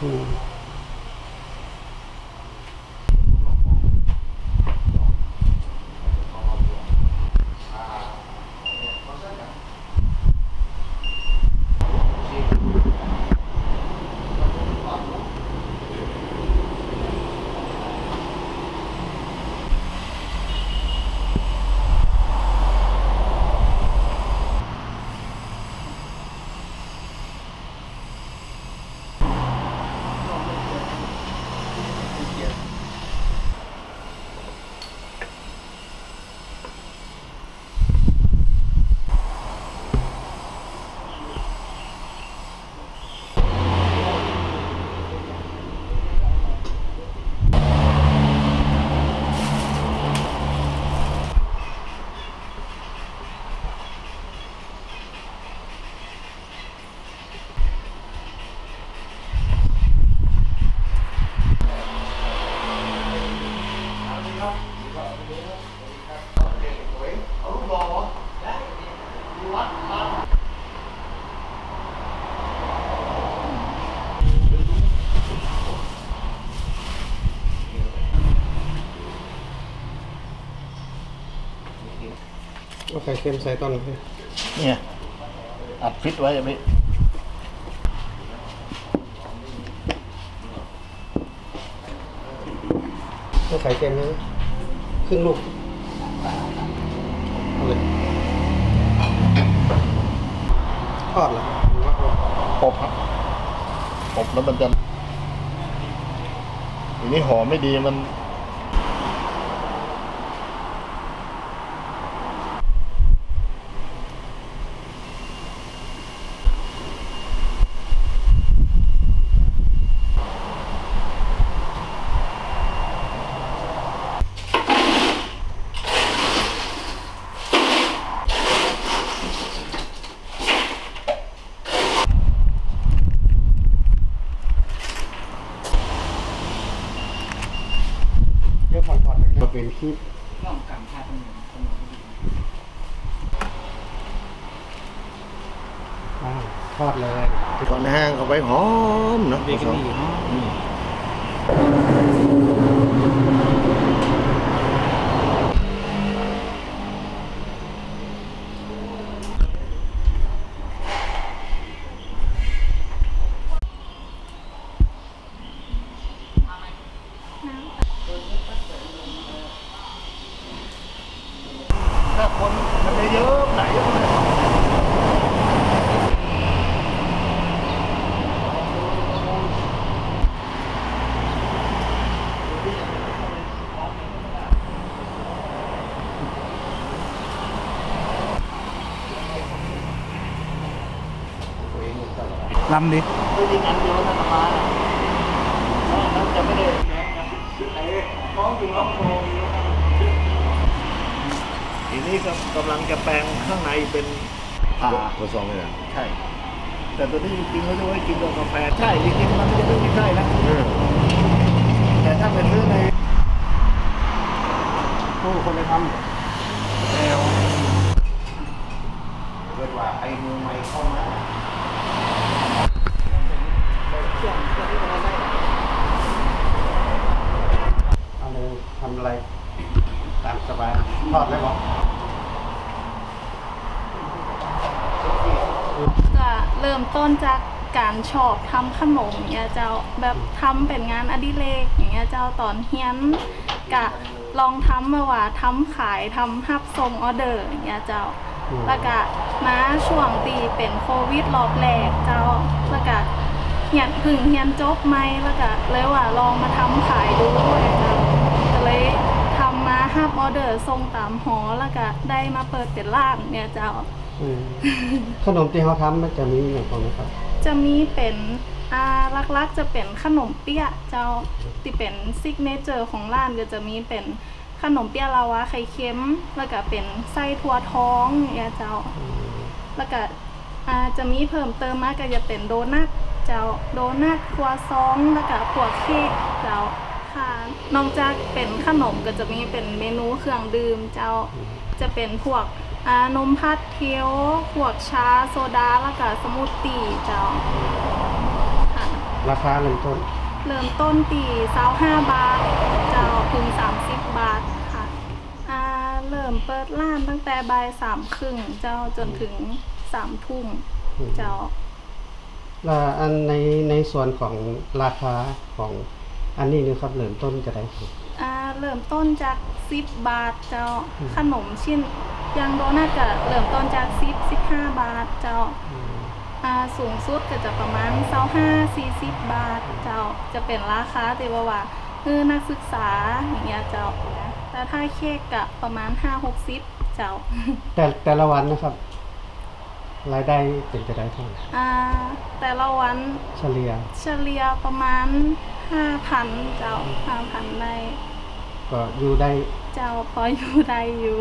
嗯。 เอาไข่เค็มใส่ตอนไหนเนี่ยอัดฟิตไว้อะพี่เอาไข่เค็มนะครึ่งลูกเอาเลยทอดเหรออบครับอบแล้วมันจะทีนี้หอมไม่ดีมัน เยอะทอดทอดๆมา เป็นคีบน้องกำค่าขนมขนมอ่าทอดเลยก่อนแห้งเอาไว้หอมเนาะเบเกอรี่เนาะอืม ถ้าคนมันเยอะๆไหน ลำดิไม่ยิงอันเดียวนะประมาณนอกนั้นจะไม่ได้น้องอยู่น้องโงทีนี้ก็กำลังจะแปลงข้างในเป็นผ่าผสมเลยอะใช่ แต่ตัวนี้จริงๆเขาจะไว้กินกับกาแฟใช่จริงๆมันไม่ได้ไม่ใช่นะ แต่ถ้าเป็นซื้อใน ผู้คนไปทำแล้วเกิดว่าไอ้มือใหม่เข้ามาเอาเลยทำอะไร ตามสบายทอดเลยบอก ก็ เริ่มต้นจากการชอบทำขนมอยางเงี้ยเจ้าแบบทำเป็นงานอดิเรกอย่างเงี้ยเจ้าตอนเฮียนกะลองทำมาว่าทำขายทำฮับส่งออเดอร์อย่างเงี้ยเจ้าแล้วก็มาช่วงปีเป็นโควิดรอบแรกเจ้าแล้วก็เฮียนพึ่งเฮียนจบใหม่แล้วก็เลยว่าลองมาทำขายดูเลยเจ้าก็เลยทำมาฮับออเดอร์ส่งตามหอแล้วก็ได้มาเปิดเป็นร้านเนี่ยเจ้า อืมขนมที่เขาทำมันจะมีอย่างของนะครับ จะมีเป็นอ่าหลักๆจะเป็นขนมเปี๊ยะเจ้าที่เป็น signature ของร้านก็จะมีเป็นขนมเปี๊ยะลาวาไข่เค็ม แล้วก็เป็นไส้ถั่วทองเนี่ยเจ้า แล้วก็อ่าจะมีเพิ่มเติมมาก็จะเป็นโดนัทเจ้าโดนัทครัวซองแล้วก็พวกเค้กเจ้าค่ะนอกจากเป็นขนมก็จะมีเป็นเมนูเครื่องดื่มเจ้าจะเป็นพวกอ่า นมพัดเทียวพวกชาโซดา แล้วก็สมูทตี้เจ้าค่ะราคาเริ่มต้น เริ่มต้นตี25บาท เจ้าถึง30บาทค่ะอ่าเริ่มเปิดร้านตั้งแต่บ่ายสามครึ่งเจ้าจนถึงสามทุ่มเจ้าและอันในในส่วนของราคาของอันนี้นี่ครับเริ่มต้นจะได้ครับอ่า เริ่มต้นจาก10บาทเจ้าขนมชิ้นอยังโดนัทก็เริ่มต้นจาก10 15บาทเจ้าอ่าสูงสุดก็จะประมาณ25 40บาทเจ้าจะเป็นราคาที่ว่าว่าคือนักศึกษาอย่างเงี้ยเจ้าแต่ถ้าเค้กก็ประมาณ5 60เจ้า แต่แต่ละวันนะครับ รายได้เป็นจะได้เท่าไหร่อ่าแต่ละวันเฉลี่ย เฉลี่ยประมาณ5,000เจ้า5,000ได้ ก็อยู่ได้ เจ้าพออยู่ได้อยู่